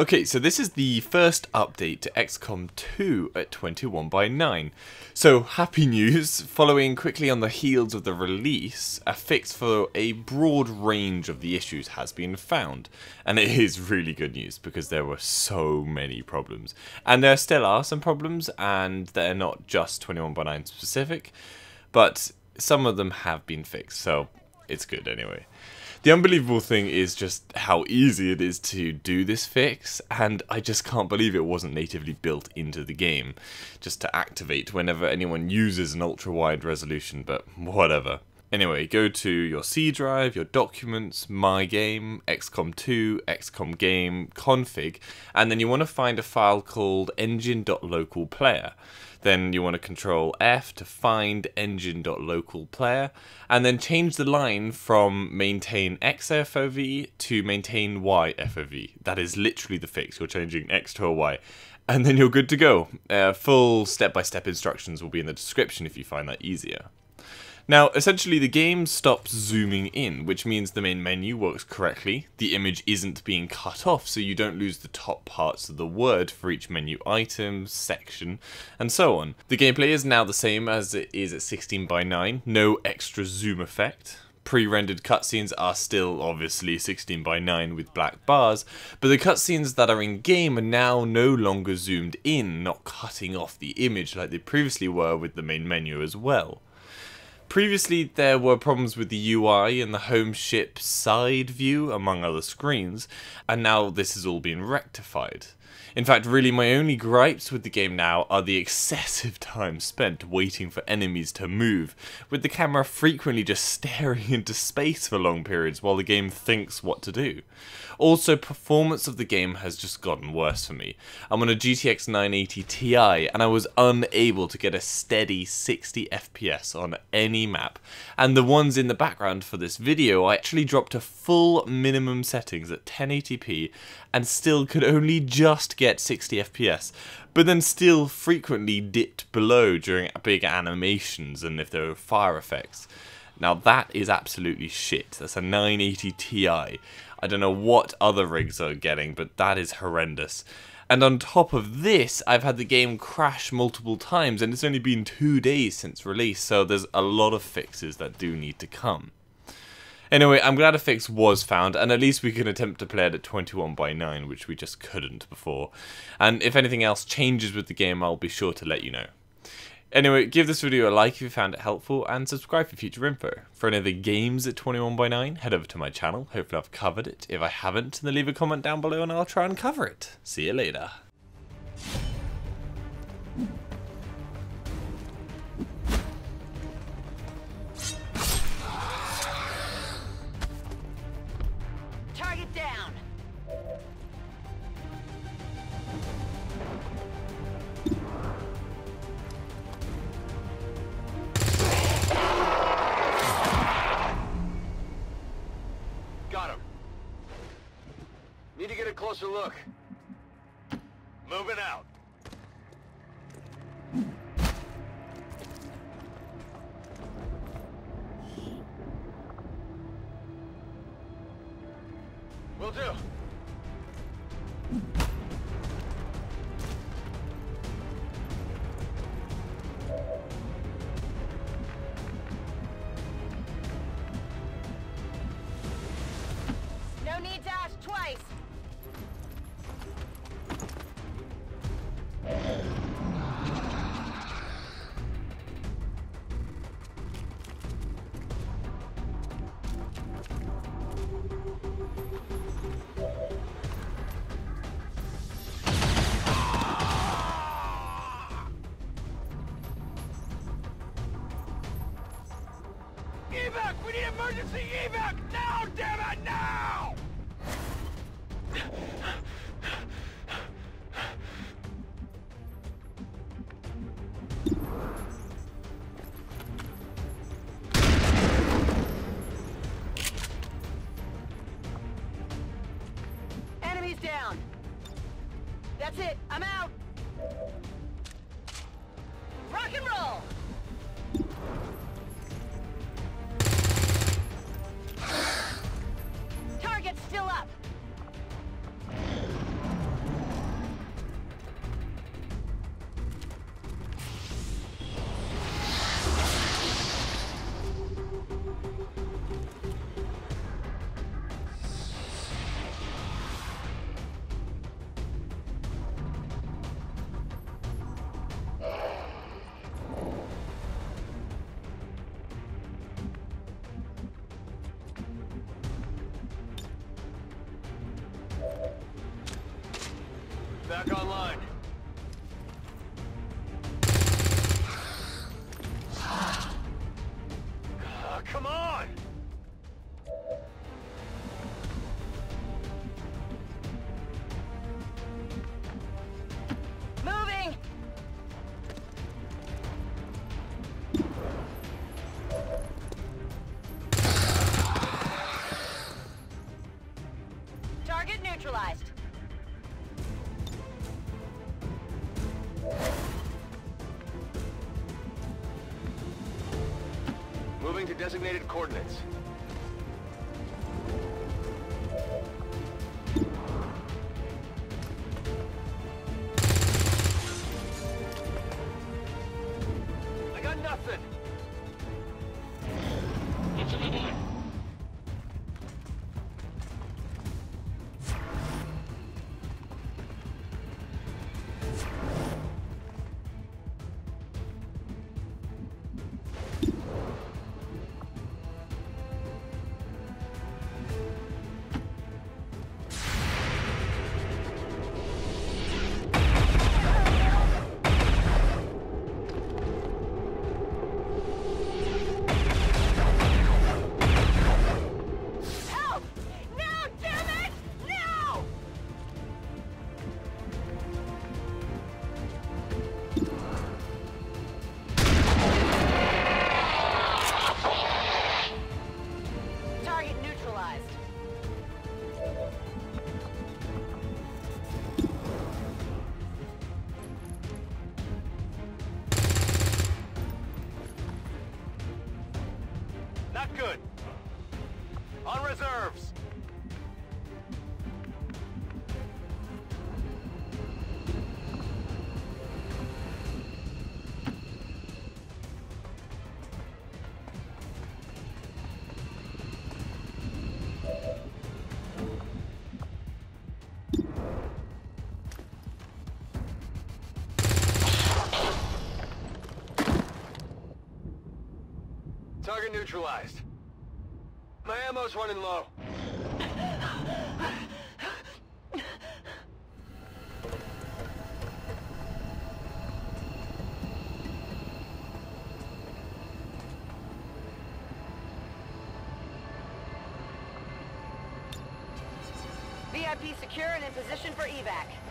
Okay, so this is the first update to XCOM 2 at 21 by 9. So, happy news! Following quickly on the heels of the release, a fix for a broad range of the issues has been found. And it is really good news because there were so many problems. And there still are some problems, and they're not just 21 by 9 specific, but some of them have been fixed, so it's good anyway. The unbelievable thing is just how easy it is to do this fix, and I just can't believe it wasn't natively built into the game, just to activate whenever anyone uses an ultra wide resolution, but whatever. Anyway, go to your C drive, your documents, my game, XCOM 2, XCOM game, config, and then you want to find a file called engine.localplayer. Then you want to control F to find engine.localplayer, and then change the line from maintain XFOV to maintain YFOV. That is literally the fix. You're changing X to a Y and then you're good to go. Uh, full step-by-step -step instructions will be in the description if you find that easier. Now, essentially the game stops zooming in, which means the main menu works correctly, the image isn't being cut off so you don't lose the top parts of the word for each menu item, section, and so on. The gameplay is now the same as it is at 16 by 9 no extra zoom effect, pre-rendered cutscenes are still obviously 16 by 9 with black bars, but the cutscenes that are in game are now no longer zoomed in, not cutting off the image like they previously were with the main menu as well. Previously, there were problems with the UI and the home ship side view, among other screens, and now this has all been rectified. In fact, really my only gripes with the game now are the excessive time spent waiting for enemies to move, with the camera frequently just staring into space for long periods while the game thinks what to do. Also, performance of the game has just gotten worse for me. I'm on a GTX 980 Ti and I was unable to get a steady 60 FPS on any map, and the ones in the background for this video I actually dropped to full minimum settings at 1080p and still could only just get 60 FPS, but then still frequently dipped below during big animations and if there were fire effects. Now that is absolutely shit. That's a 980 Ti. I don't know what other rigs are getting, but that is horrendous. And on top of this, I've had the game crash multiple times, and it's only been two days since release, so there's a lot of fixes that do need to come. Anyway, I'm glad a fix was found, and at least we can attempt to play it at 21 by 9, which we just couldn't before. And if anything else changes with the game, I'll be sure to let you know. Anyway, give this video a like if you found it helpful, and subscribe for future info. For any other games at 21 by 9 head over to my channel, hopefully I've covered it. If I haven't, then leave a comment down below and I'll try and cover it. See you later. Need to get a closer look. Moving out. Emergency evac! Now, damn it, now! Back online. Designated coordinates. Neutralized. My ammo's running low. VIP secure and in position for evac.